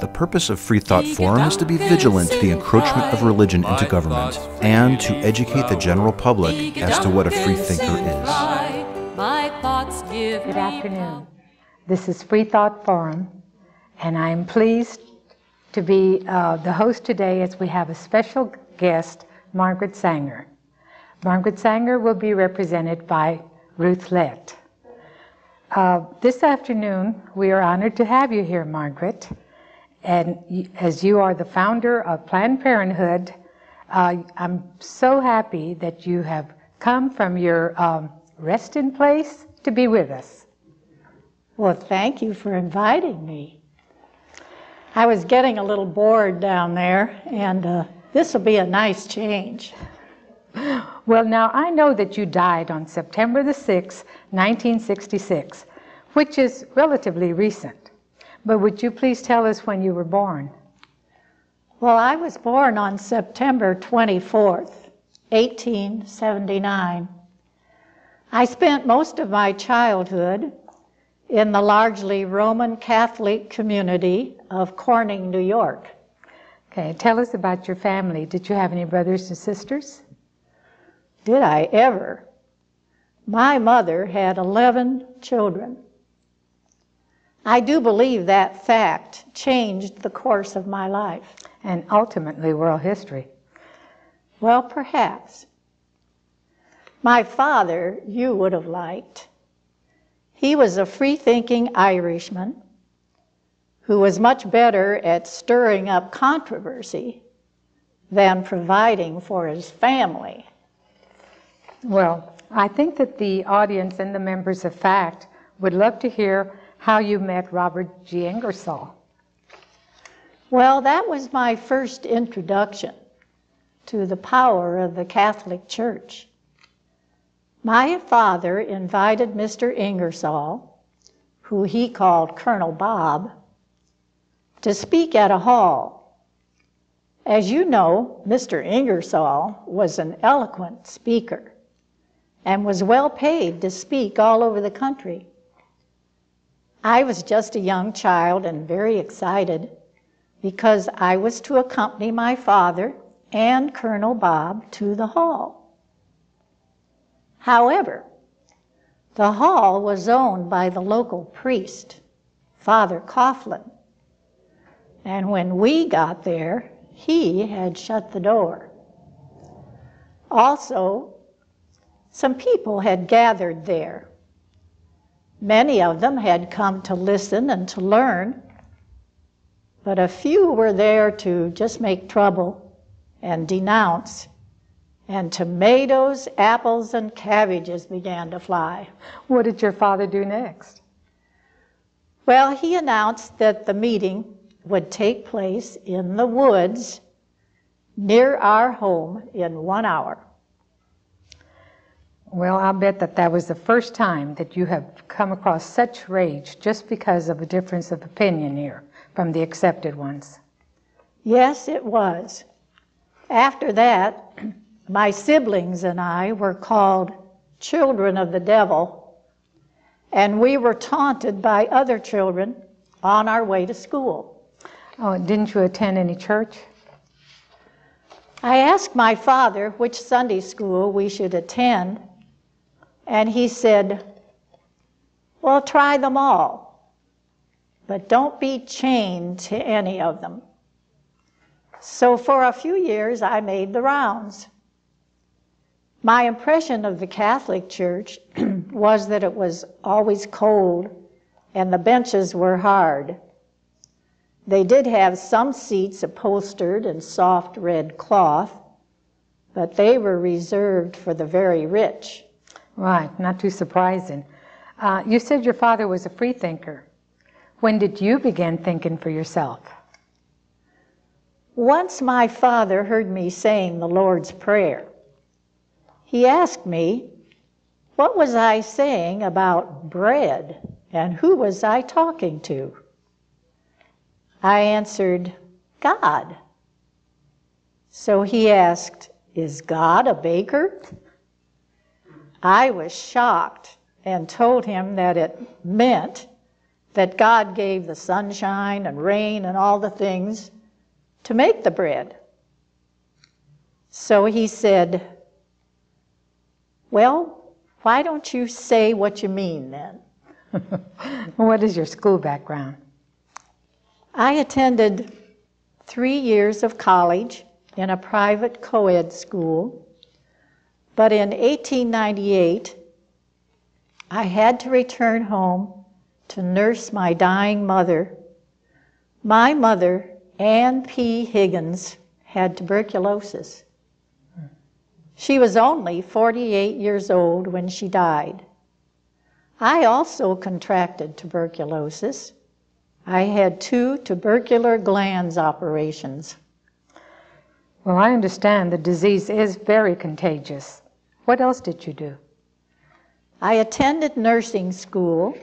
The purpose of Free Thought Forum is to be vigilant to the encroachment of religion into government and to educate the general public as to what a free thinker is. Good afternoon. This is Free Thought Forum, and I'm pleased to be uh, the host today as we have a special guest, Margaret Sanger. Margaret Sanger will be represented by Ruth Lett. Uh, this afternoon, we are honored to have you here, Margaret. And as you are the founder of Planned Parenthood, uh, I'm so happy that you have come from your um, resting place to be with us. Well, thank you for inviting me. I was getting a little bored down there, and uh, this will be a nice change. Well, now I know that you died on September the 6th, 1966, which is relatively recent. But would you please tell us when you were born? Well, I was born on September 24th, 1879. I spent most of my childhood in the largely Roman Catholic community of Corning, New York. Okay, tell us about your family. Did you have any brothers and sisters? Did I ever? My mother had 11 children. I do believe that fact changed the course of my life. And ultimately, world history. Well, perhaps. My father, you would have liked. He was a free thinking Irishman who was much better at stirring up controversy than providing for his family. Well, I think that the audience and the members of FACT would love to hear how you met Robert G. Ingersoll. Well, that was my first introduction to the power of the Catholic Church. My father invited Mr. Ingersoll, who he called Colonel Bob, to speak at a hall. As you know, Mr. Ingersoll was an eloquent speaker and was well paid to speak all over the country. I was just a young child and very excited because I was to accompany my father and Colonel Bob to the hall. However, the hall was owned by the local priest, Father Coughlin, and when we got there, he had shut the door. Also, some people had gathered there. Many of them had come to listen and to learn, but a few were there to just make trouble and denounce. And tomatoes, apples, and cabbages began to fly. What did your father do next? Well, he announced that the meeting would take place in the woods near our home in one hour. Well, I'll bet that that was the first time that you have come across such rage just because of a difference of opinion here from the accepted ones. Yes, it was. After that, my siblings and I were called children of the devil, and we were taunted by other children on our way to school. Oh, didn't you attend any church? I asked my father which Sunday school we should attend, and he said, Well, try them all, but don't be chained to any of them. So for a few years, I made the rounds. My impression of the Catholic Church was that it was always cold and the benches were hard. They did have some seats upholstered in soft red cloth, but they were reserved for the very rich. Right, not too surprising. Uh, you said your father was a free thinker. When did you begin thinking for yourself? Once my father heard me saying the Lord's Prayer. He asked me, What was I saying about bread and who was I talking to? I answered, God. So he asked, Is God a baker? I was shocked and told him that it meant that God gave the sunshine and rain and all the things to make the bread. So he said, Well, why don't you say what you mean then? what is your school background? I attended three years of college in a private co ed school, but in 1898, I had to return home to nurse my dying mother. My mother, Ann P. Higgins, had tuberculosis. She was only 48 years old when she died. I also contracted tuberculosis. I had two tubercular glands operations. Well, I understand the disease is very contagious. What else did you do? I attended nursing school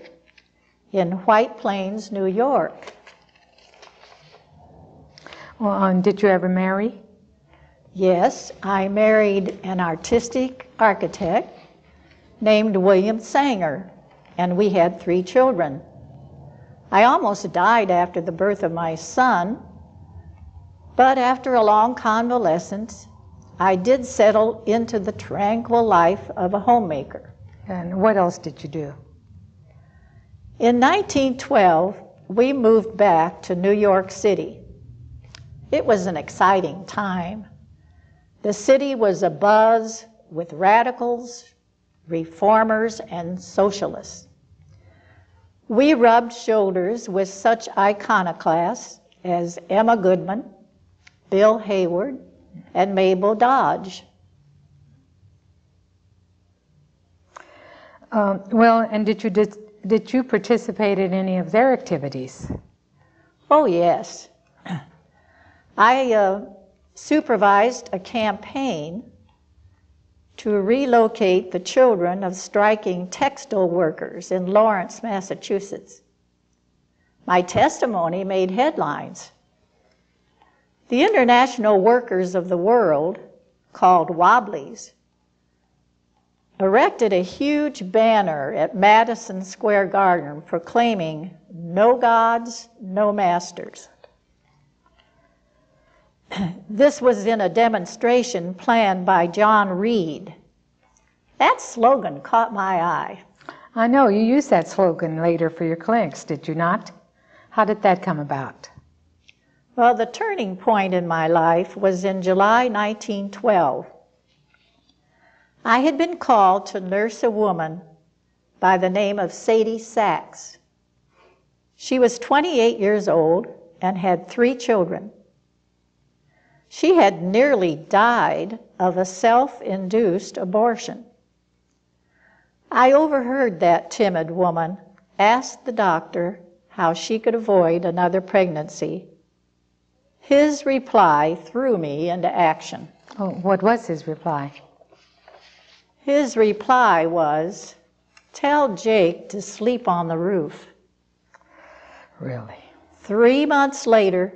in White Plains, New York. Well, um, did you ever marry? Yes, I married an artistic architect named William Sanger and we had three children. I almost died after the birth of my son, but after a long convalescence, I did settle into the tranquil life of a homemaker. And what else did you do? In 1912, we moved back to New York City. It was an exciting time. The city was abuzz with radicals, reformers, and socialists. We rubbed shoulders with such iconoclasts as Emma Goldman, Bill Haywood, and Mabel Dodge. Um, well, and did you did, did you participate in any of their activities? Oh yes, I uh, supervised a campaign to relocate the children of striking textile workers in Lawrence, Massachusetts. My testimony made headlines. The International Workers of the World, called Wobblies, erected a huge banner at Madison Square Garden proclaiming, No gods, no masters. this was in a demonstration planned by John Reed. That slogan caught my eye. I know you used that slogan later for your clinics, did you not? How did that come about? Well, the turning point in my life was in July 1912. I had been called to nurse a woman by the name of Sadie Sachs. She was 28 years old and had three children. She had nearly died of a self induced abortion. I overheard that timid woman ask the doctor how she could avoid another pregnancy. His reply threw me into action. Oh, what was his reply? His reply was, Tell Jake to sleep on the roof. Really? Three months later,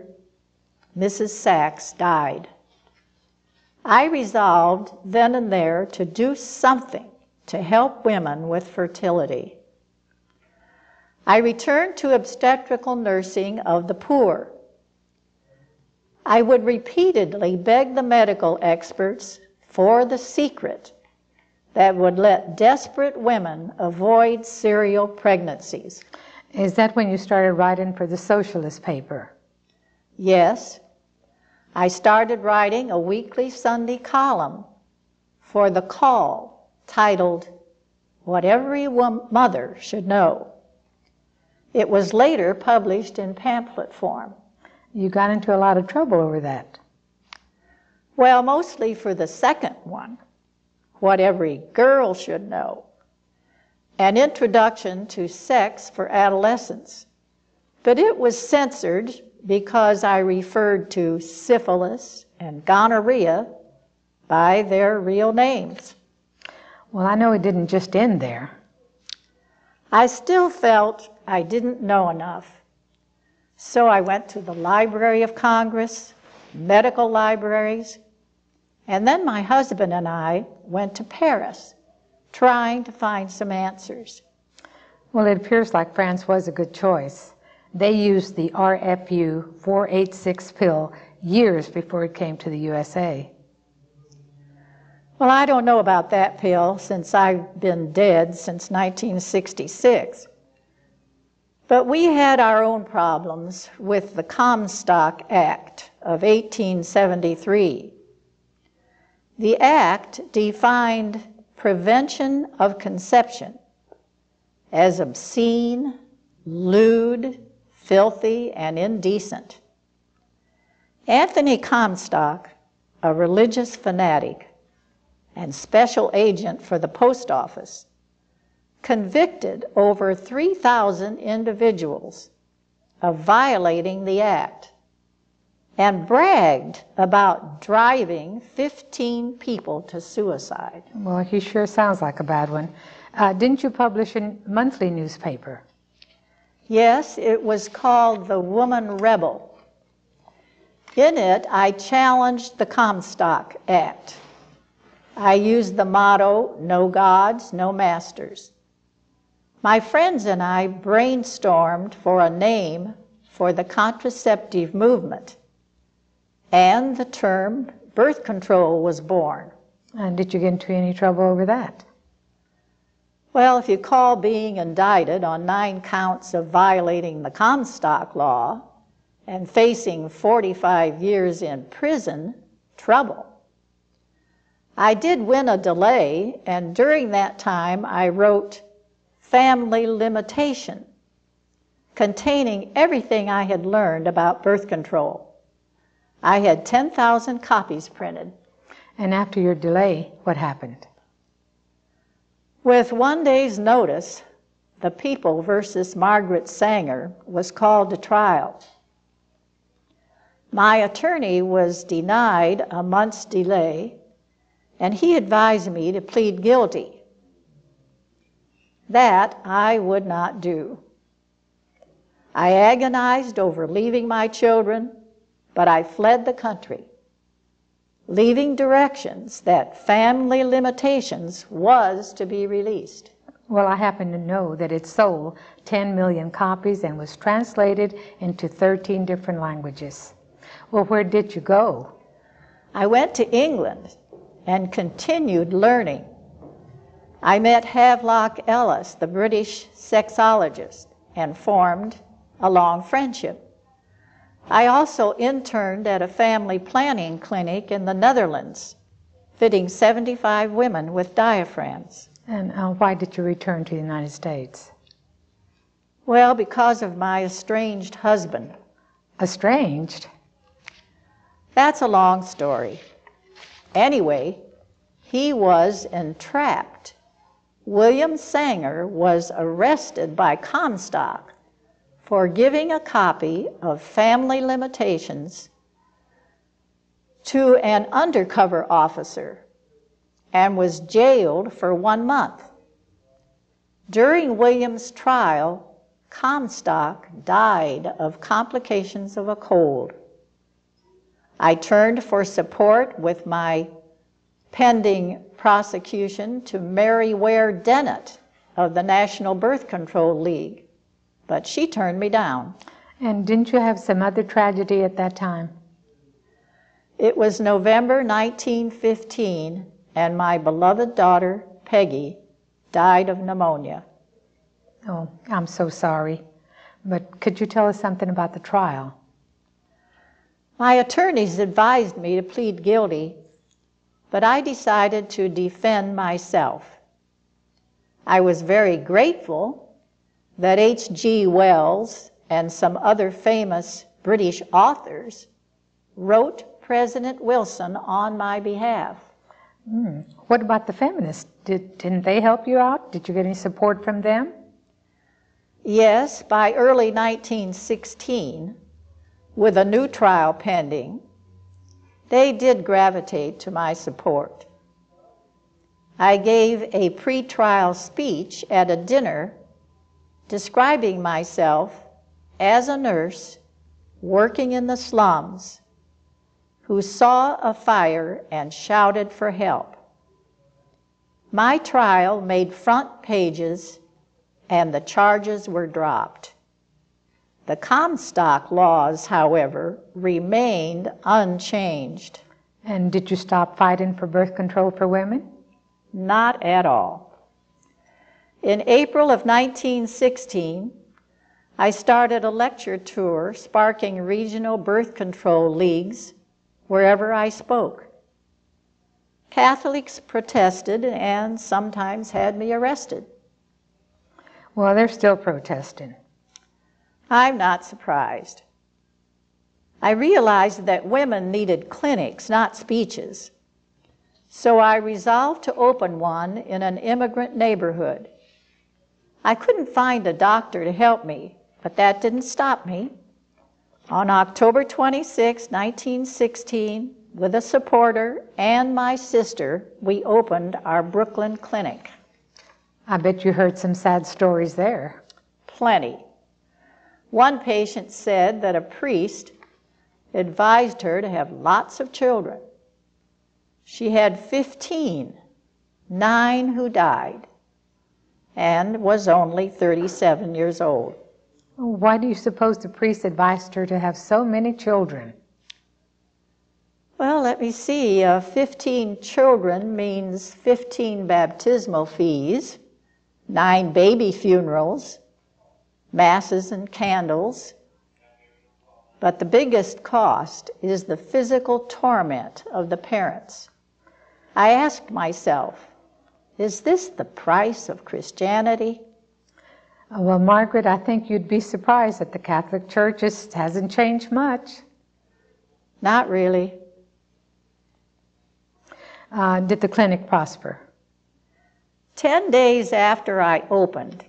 Mrs. Sachs died. I resolved then and there to do something to help women with fertility. I returned to obstetrical nursing of the poor. I would repeatedly beg the medical experts for the secret that would let desperate women avoid serial pregnancies. Is that when you started writing for the socialist paper? Yes, I started writing a weekly Sunday column for The Call titled What Every Mother Should Know. It was later published in pamphlet form. You got into a lot of trouble over that. Well, mostly for the second one, What Every Girl Should Know, an introduction to sex for adolescents. But it was censored because I referred to syphilis and gonorrhea by their real names. Well, I know it didn't just end there. I still felt I didn't know enough. So I went to the Library of Congress, medical libraries, and then my husband and I went to Paris trying to find some answers. Well, it appears like France was a good choice. They used the RFU 486 pill years before it came to the USA. Well, I don't know about that pill since I've been dead since 1966. But we had our own problems with the Comstock Act of 1873. The act defined prevention of conception as obscene, lewd, filthy, and indecent. Anthony Comstock, a religious fanatic and special agent for the post office, convicted over 3,000 individuals of violating the act and bragged about driving 15 people to suicide. Well, he sure sounds like a bad one. Uh, didn't you publish a monthly newspaper? Yes, it was called The Woman Rebel. In it, I challenged the Comstock Act. I used the motto, no gods, no masters. My friends and I brainstormed for a name for the contraceptive movement, and the term birth control was born. And did you get into any trouble over that? Well, if you call being indicted on nine counts of violating the Comstock law and facing 45 years in prison, trouble. I did win a delay, and during that time I wrote Family Limitation, containing everything I had learned about birth control. I had 10,000 copies printed. And after your delay, what happened? With one day's notice, the People versus Margaret Sanger was called to trial. My attorney was denied a month's delay, and he advised me to plead guilty. That I would not do. I agonized over leaving my children, but I fled the country leaving directions that family limitations was to be released. Well, I happen to know that it sold 10 million copies and was translated into 13 different languages. Well, where did you go? I went to England and continued learning. I met Havelock Ellis, the British sexologist, and formed a long friendship. I also interned at a family planning clinic in the Netherlands, fitting 75 women with diaphragms. And uh, why did you return to the United States? Well, because of my estranged husband. Estranged? That's a long story. Anyway, he was entrapped. William Sanger was arrested by Comstock for giving a copy of Family Limitations to an undercover officer and was jailed for one month. During William's trial, Comstock died of complications of a cold. I turned for support with my pending prosecution to Mary Ware Dennett of the National Birth Control League but she turned me down. And didn't you have some other tragedy at that time? It was November 1915, and my beloved daughter, Peggy, died of pneumonia. Oh, I'm so sorry. But could you tell us something about the trial? My attorneys advised me to plead guilty, but I decided to defend myself. I was very grateful that H.G. Wells and some other famous British authors wrote President Wilson on my behalf. Mm. What about the feminists? Did, didn't they help you out? Did you get any support from them? Yes, by early 1916, with a new trial pending, they did gravitate to my support. I gave a pre-trial speech at a dinner describing myself as a nurse working in the slums who saw a fire and shouted for help. My trial made front pages and the charges were dropped. The Comstock laws, however, remained unchanged. And did you stop fighting for birth control for women? Not at all. In April of 1916, I started a lecture tour sparking regional birth control leagues wherever I spoke. Catholics protested and sometimes had me arrested. Well, they're still protesting. I'm not surprised. I realized that women needed clinics, not speeches. So I resolved to open one in an immigrant neighborhood. I couldn't find a doctor to help me, but that didn't stop me. On October 26, 1916, with a supporter and my sister, we opened our Brooklyn clinic. I bet you heard some sad stories there. Plenty. One patient said that a priest advised her to have lots of children. She had 15, nine who died, and was only 37 years old. Why do you suppose the priest advised her to have so many children? Well, let me see. Uh, 15 children means 15 baptismal fees, nine baby funerals, masses and candles, but the biggest cost is the physical torment of the parents. I asked myself, is this the price of Christianity? Uh, well, Margaret, I think you'd be surprised that the Catholic Church just hasn't changed much. Not really. Uh, did the clinic prosper? Ten days after I opened,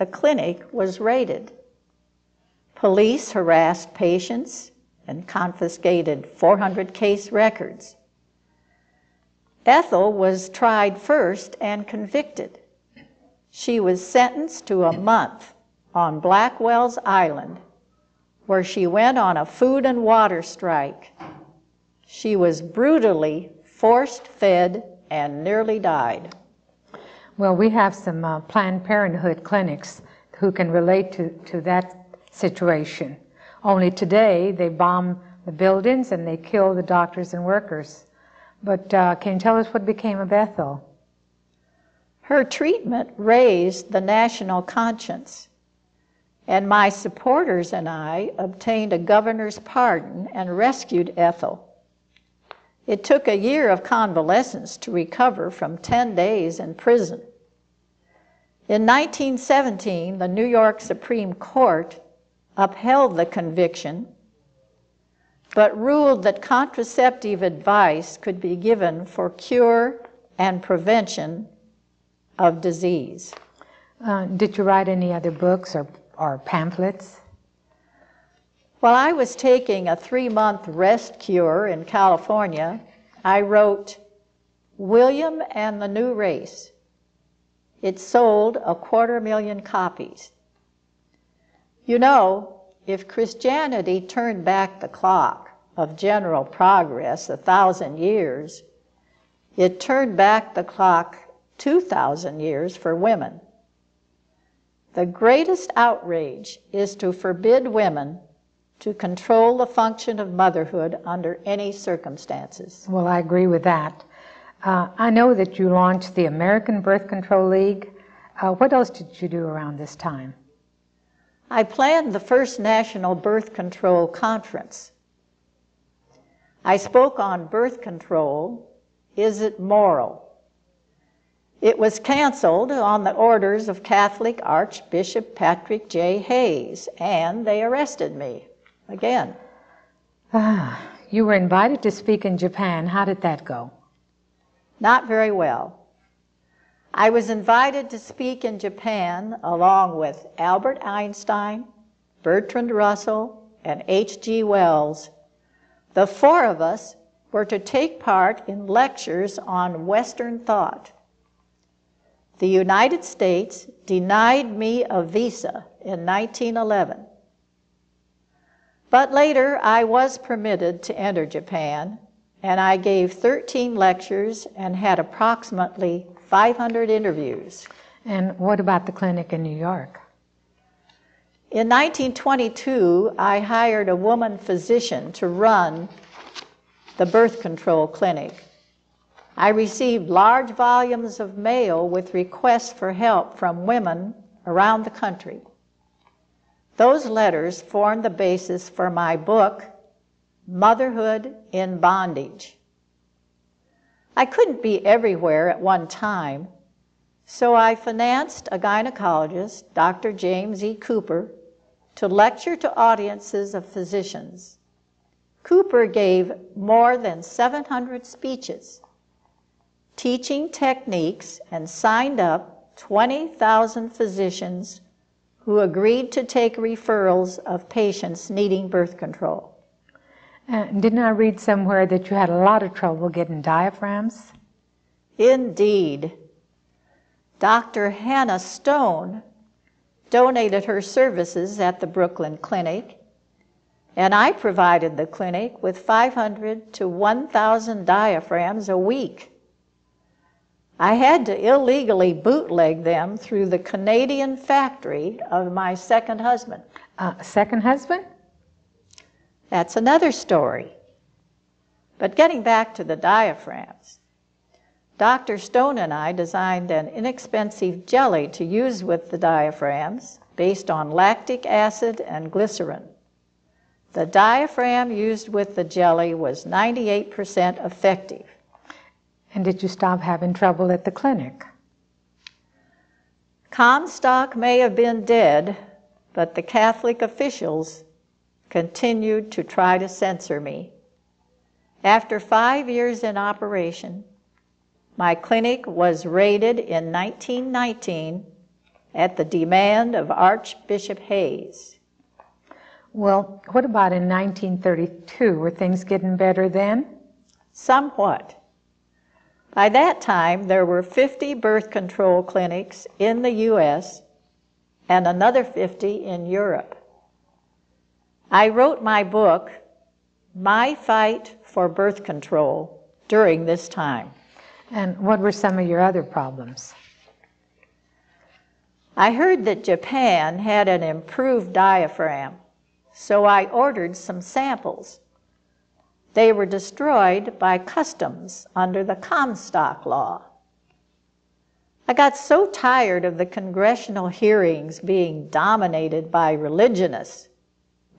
the clinic was raided. Police harassed patients and confiscated 400 case records. Ethel was tried first and convicted. She was sentenced to a month on Blackwell's Island, where she went on a food and water strike. She was brutally forced fed and nearly died. Well, we have some uh, Planned Parenthood clinics who can relate to, to that situation. Only today they bomb the buildings and they kill the doctors and workers. But uh, can you tell us what became of Ethel? Her treatment raised the national conscience, and my supporters and I obtained a governor's pardon and rescued Ethel. It took a year of convalescence to recover from 10 days in prison. In 1917, the New York Supreme Court upheld the conviction, but ruled that contraceptive advice could be given for cure and prevention of disease. Uh, did you write any other books or, or pamphlets? While I was taking a three month rest cure in California, I wrote Woman and the New Race it sold a quarter million copies. You know, if Christianity turned back the clock of general progress a thousand years, it turned back the clock 2,000 years for women. The greatest outrage is to forbid women to control the function of motherhood under any circumstances. Well, I agree with that. Uh, I know that you launched the American Birth Control League. Uh, what else did you do around this time? I planned the first National Birth Control Conference. I spoke on birth control. Is it moral? It was canceled on the orders of Catholic Archbishop Patrick J. Hayes, and they arrested me again. Ah, you were invited to speak in Japan. How did that go? Not very well. I was invited to speak in Japan along with Albert Einstein, Bertrand Russell, and H.G. Wells. The four of us were to take part in lectures on Western thought. The United States denied me a visa in 1911. But later I was permitted to enter Japan and I gave 13 lectures and had approximately 500 interviews. And what about the clinic in New York? In 1922, I hired a woman physician to run the birth control clinic. I received large volumes of mail with requests for help from women around the country. Those letters formed the basis for my book, Motherhood in Bondage. I couldn't be everywhere at one time, so I financed a gynecologist, Dr. James E. Cooper, to lecture to audiences of physicians. Cooper gave more than 700 speeches teaching techniques and signed up 20,000 physicians who agreed to take referrals of patients needing birth control. Uh, didn't I read somewhere that you had a lot of trouble getting diaphragms? Indeed. Dr. Hannah Stone donated her services at the Brooklyn Clinic, and I provided the clinic with 500 to 1,000 diaphragms a week. I had to illegally bootleg them through the Canadian factory of my second husband. Uh, second husband? That's another story. But getting back to the diaphragms, Dr. Stone and I designed an inexpensive jelly to use with the diaphragms based on lactic acid and glycerin. The diaphragm used with the jelly was 98% effective. And did you stop having trouble at the clinic? Comstock may have been dead, but the Catholic officials continued to try to censor me. After five years in operation, my clinic was raided in 1919 at the demand of Archbishop Hayes. Well, what about in 1932? Were things getting better then? Somewhat. By that time, there were 50 birth control clinics in the U.S. and another 50 in Europe. I wrote my book, My Fight for Birth Control, during this time. And what were some of your other problems? I heard that Japan had an improved diaphragm, so I ordered some samples. They were destroyed by customs under the Comstock Law. I got so tired of the congressional hearings being dominated by religionists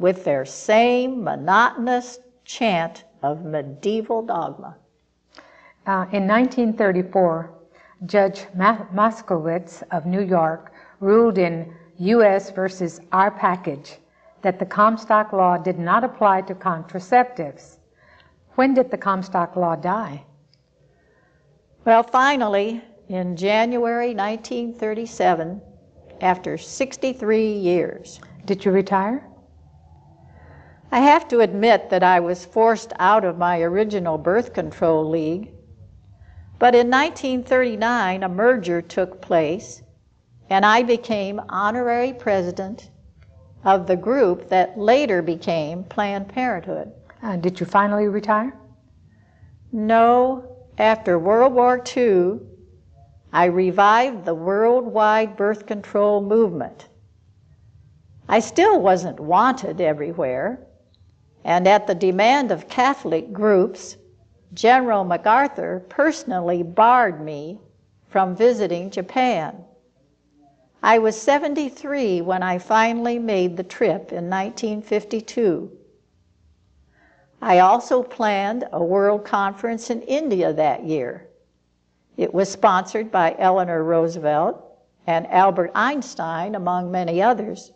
with their same monotonous chant of medieval dogma. Uh, in 1934, Judge Moskowitz of New York ruled in U.S. versus One Package that the Comstock Law did not apply to contraceptives. When did the Comstock Law die? Well, finally, in January 1937, after 63 years. Did you retire? I have to admit that I was forced out of my original birth control league. But in 1939, a merger took place, and I became honorary president of the group that later became Planned Parenthood. Uh, did you finally retire? No. After World War II, I revived the worldwide birth control movement. I still wasn't wanted everywhere, and at the demand of Catholic groups, General MacArthur personally barred me from visiting Japan. I was 73 when I finally made the trip in 1952. I also planned a world conference in India that year. It was sponsored by Eleanor Roosevelt and Albert Einstein, among many others.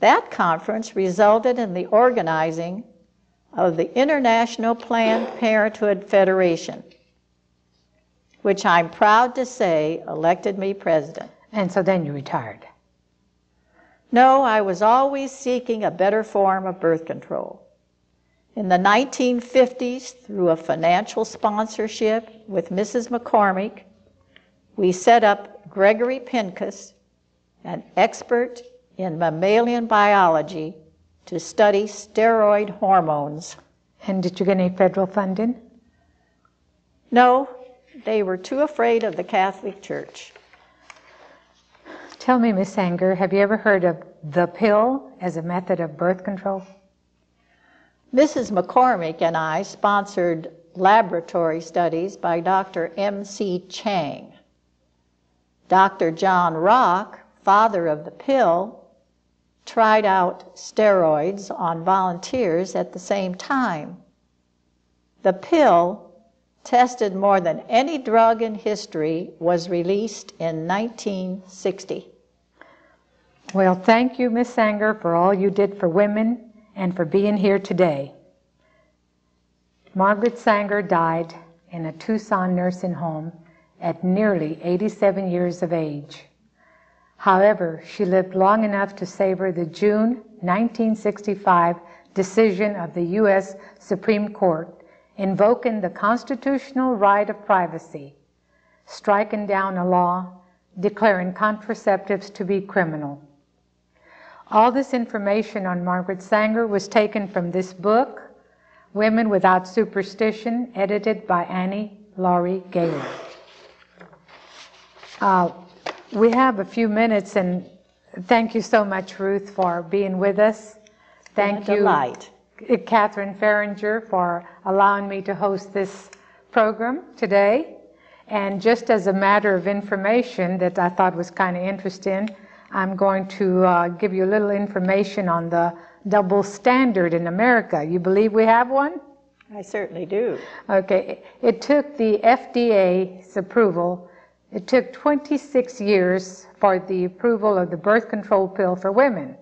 That conference resulted in the organizing of the International Planned Parenthood Federation, which I'm proud to say elected me president. And so then you retired? No, I was always seeking a better form of birth control. In the 1950s, through a financial sponsorship with Mrs. McCormick, we set up Gregory Pincus, an expert in mammalian biology to study steroid hormones. And did you get any federal funding? No, they were too afraid of the Catholic Church. Tell me, Miss Sanger, have you ever heard of the pill as a method of birth control? Mrs. McCormick and I sponsored laboratory studies by Dr. M.C. Chang. Dr. John Rock, father of the pill, tried out steroids on volunteers at the same time. The pill, tested more than any drug in history, was released in 1960. Well, thank you, Miss Sanger, for all you did for women and for being here today. Margaret Sanger died in a Tucson nursing home at nearly 87 years of age. However, she lived long enough to savor the June 1965 decision of the U.S. Supreme Court invoking the constitutional right of privacy, striking down a law declaring contraceptives to be criminal. All this information on Margaret Sanger was taken from this book, Women Without Superstition, edited by Annie Laurie Gaylor. Uh, we have a few minutes, and thank you so much, Ruth, for being with us. Thank you, delight. Catherine Fahringer, for allowing me to host this program today. And just as a matter of information that I thought was kind of interesting, I'm going to uh, give you a little information on the double standard in America. You believe we have one? I certainly do. Okay. It took the FDA's approval, it took 26 years for the approval of the birth control pill for women.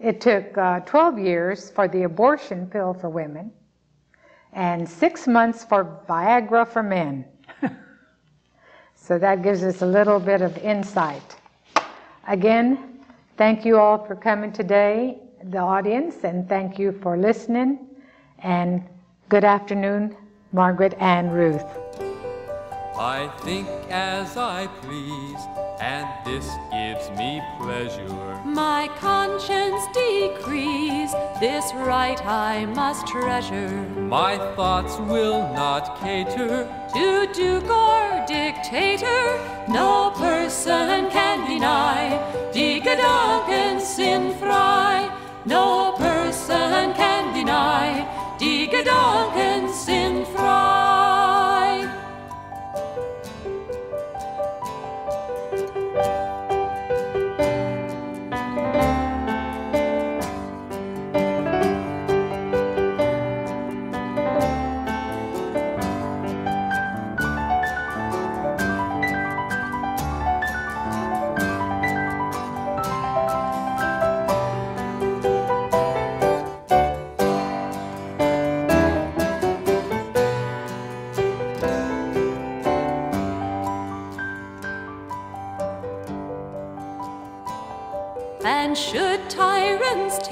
It took uh, 12 years for the abortion pill for women and six months for Viagra for men. so that gives us a little bit of insight. Again, thank you all for coming today, the audience, and thank you for listening. And good afternoon, Margaret and Ruth. I think as I please, and this gives me pleasure. My conscience decrees, this right I must treasure. My thoughts will not cater To duke or dictator, no person can deny. Digadonken sin fry. no person can deny. Die Gedanken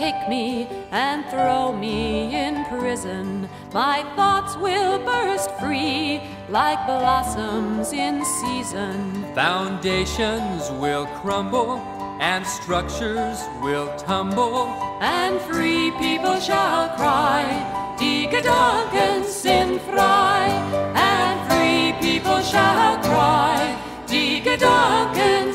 take me and throw me in prison, my thoughts will burst free like blossoms in season. Foundations will crumble and structures will tumble. And free people shall cry, Gedanken sind frei. And free people shall cry, Die Gedanken